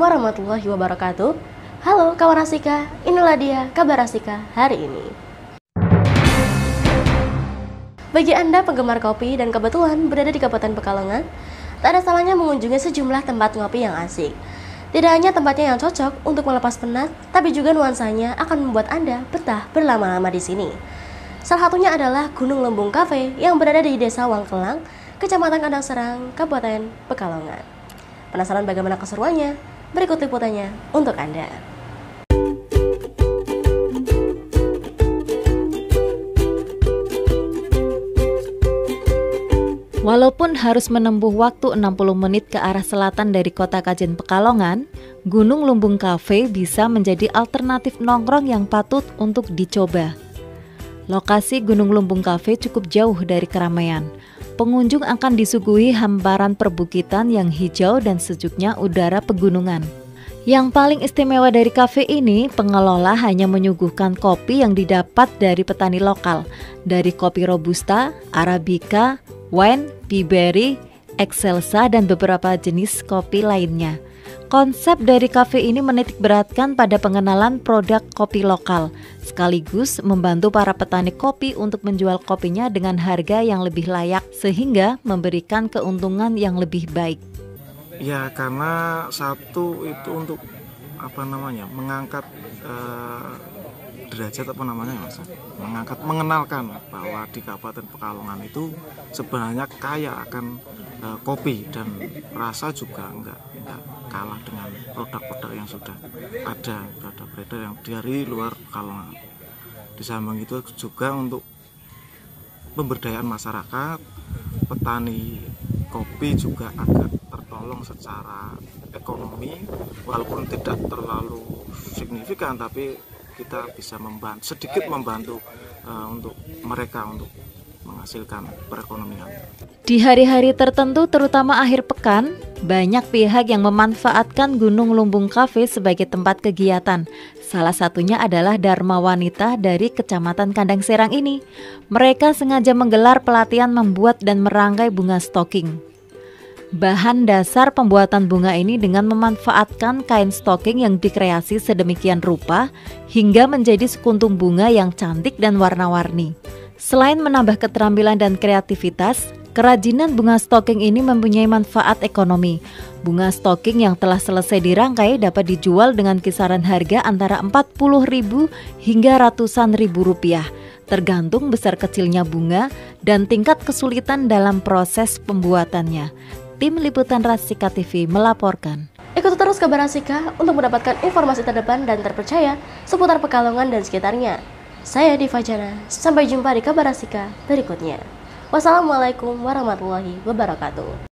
Assalamualaikum warahmatullahi wabarakatuh. Halo kawan Rasika, inilah dia kabar Rasika hari ini. Bagi Anda penggemar kopi dan kebetulan berada di Kabupaten Pekalongan, tak ada salahnya mengunjungi sejumlah tempat ngopi yang asik. Tidak hanya tempatnya yang cocok untuk melepas penat, tapi juga nuansanya akan membuat Anda betah berlama-lama di sini. Salah satunya adalah Gunung Lembung Cafe yang berada di Desa Wangkelang, Kecamatan Kandang Serang, Kabupaten Pekalongan. Penasaran bagaimana keseruannya? Berikut liputannya untuk Anda. Walaupun harus menempuh waktu 60 menit ke arah selatan dari kota Kajen Pekalongan, Gunung Lumbung Cafe bisa menjadi alternatif nongkrong yang patut untuk dicoba. Lokasi Gunung Lumbung Cafe cukup jauh dari keramaian, pengunjung akan disuguhi hamparan perbukitan yang hijau dan sejuknya udara pegunungan. Yang paling istimewa dari kafe ini, pengelola hanya menyuguhkan kopi yang didapat dari petani lokal, dari kopi robusta, arabica, wine, biberi, excelsa, dan beberapa jenis kopi lainnya. Konsep dari kafe ini menitik beratkan pada pengenalan produk kopi lokal, sekaligus membantu para petani kopi untuk menjual kopinya dengan harga yang lebih layak sehingga memberikan keuntungan yang lebih baik. Ya, karena satu itu untuk apa namanya? mengangkat uh, derajat apa namanya Mas? Mengangkat mengenalkan bahwa di Kabupaten Pekalongan itu sebenarnya kaya akan uh, kopi dan rasa juga enggak enggak kalah dengan produk-produk yang sudah ada sudah beredar yang dari luar Pekalongan di samping itu juga untuk pemberdayaan masyarakat petani kopi juga agak tertolong secara ekonomi walaupun tidak terlalu signifikan tapi kita bisa membantu sedikit membantu uh, untuk mereka untuk menghasilkan perekonomian. Di hari-hari tertentu terutama akhir pekan, banyak pihak yang memanfaatkan Gunung Lumbung Cafe sebagai tempat kegiatan. Salah satunya adalah Dharma Wanita dari Kecamatan Kandang Serang ini. Mereka sengaja menggelar pelatihan membuat dan merangkai bunga stocking. Bahan dasar pembuatan bunga ini dengan memanfaatkan kain stocking yang dikreasi sedemikian rupa hingga menjadi sekuntum bunga yang cantik dan warna-warni. Selain menambah keterampilan dan kreativitas, kerajinan bunga stocking ini mempunyai manfaat ekonomi. Bunga stocking yang telah selesai dirangkai dapat dijual dengan kisaran harga antara 40.000 hingga ratusan ribu rupiah, tergantung besar kecilnya bunga dan tingkat kesulitan dalam proses pembuatannya. Tim Liputan Rasika TV melaporkan. Ikuti terus kabar Rasika untuk mendapatkan informasi terdepan dan terpercaya seputar Pekalongan dan sekitarnya. Saya Diva Jana, sampai jumpa di kabar Asika berikutnya. Wassalamualaikum warahmatullahi wabarakatuh.